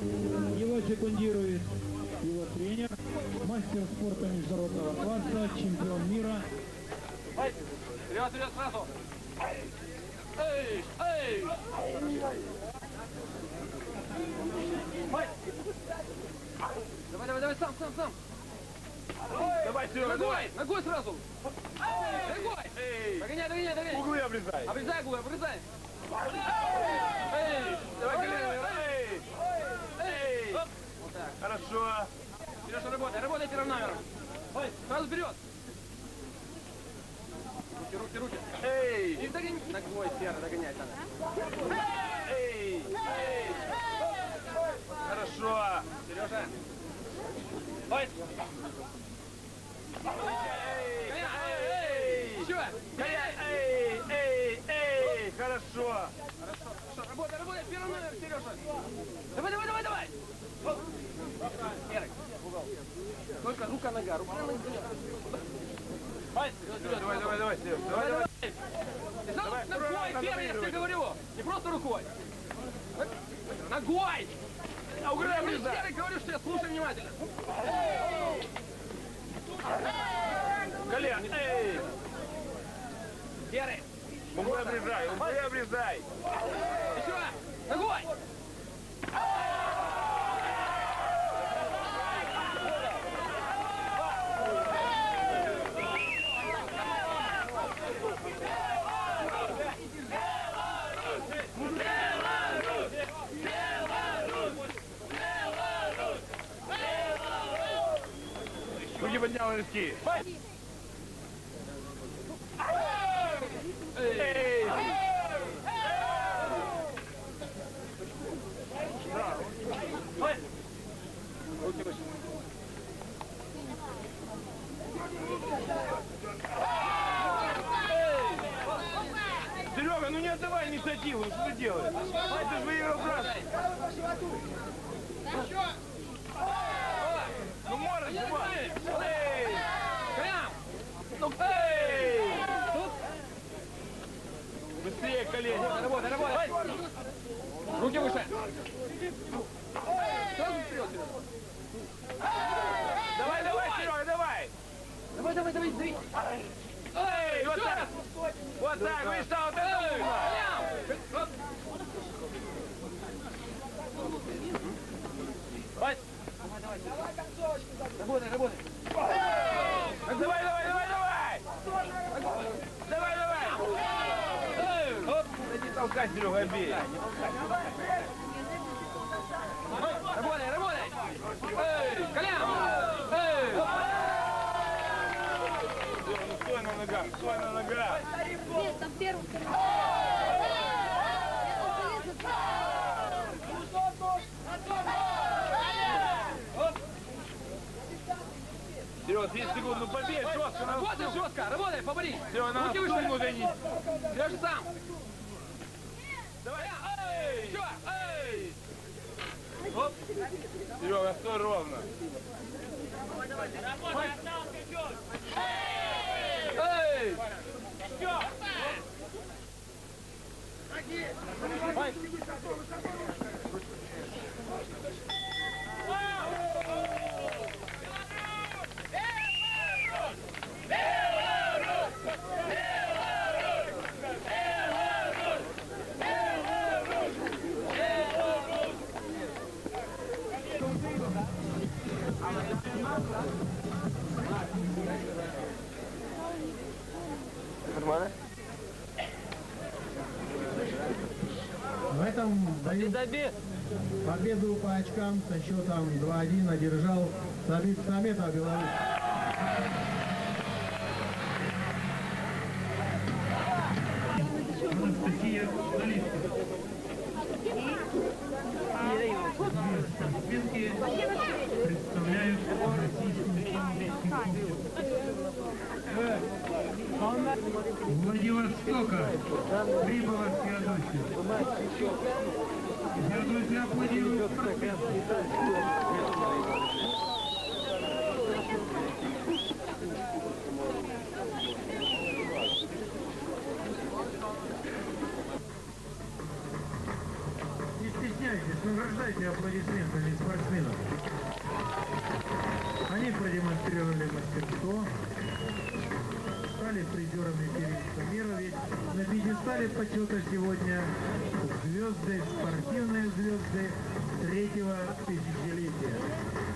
Его секундирует его тренер, мастер спорта международного класса, чемпион мира. Вперед, вперед, сразу! Эй, эй! Давай, давай, давай, сам, сам, сам! Давай, Серега, давай. ногой сразу! Ногой! Догоняй, догоняй, догоняй! углы обрезай. Обрезай углы, обрезай! Эй! Давай, колено, ой, ой. эй, эй. Оп. Вот так. Хорошо. Сережа, работай, работай первым номером. Ой, сразу вперед. Руки, руки, руки. Эй, И догони. Ногой серый догонять надо. эй, эй. Хорошо. Сережа. Ой. Эй, Коня, эй, Еще. Коня, эй, эй, эй. Хорошо. Хорошо, хорошо. Работай, работай. Первый номер, Сережа. Давай, давай, давай, давай. Оп. Серый, в угол. Только рука-нога, рука-нога. Ой, вперед, вперед. Давай, давай, давай, Серег. Давай, давай. Давай, ногой, первый, я тебе говорю. Не просто рукой. Ногой. Я обрезай. Серый говорю, что я слушай внимательно. Колен, эй. Серый. Углы обрезай, углы обрезай. Еще. Ногой. Поднял. Эй. Эй. Ой. Руки. Серега, ну не отдавай инициативу, что ты делаешь? Ты же выиграл красный. Ну можешь, давай. Эй! Прям. Ну, эй! Быстрее колени. Работай, работай. Руки выше. Давай, давай, Серега, давай! Давай, давай, давай, давай. Эй, вот так! Вот так, видишь, там вот это Эй, угла. прям. Оп. Ой. Работай, работай. Давай, давай, давай, давай! Давай, давай! Эй, оп. Толкай, Серега, бей. Работай, работай. Эй, Колян. Эй. Ну стой на ногах, стой на ногах. Нет, там первый. Серега, 30 секунд, ну побей, жестко, Работай жестко, работай, побори. Серега, на Руки выше. Сережа сам. Давай, эй! Еще. Эй. Оп. Серега, стой ровно. Эй. В бою победу по очкам со счетом 2-1 одержал Сабит Саметов, Беларусь. Анастасия. Спинки представляют Владивостока прибыла Феодосия. Друзья, аплодируют. Не стесняйтесь, награждайте аплодисментами. спортсменов. Они продемонстрировали мастерство, стали призерами на пьедестале почета сегодня звезды, спортивные звезды третьего тысячелетия.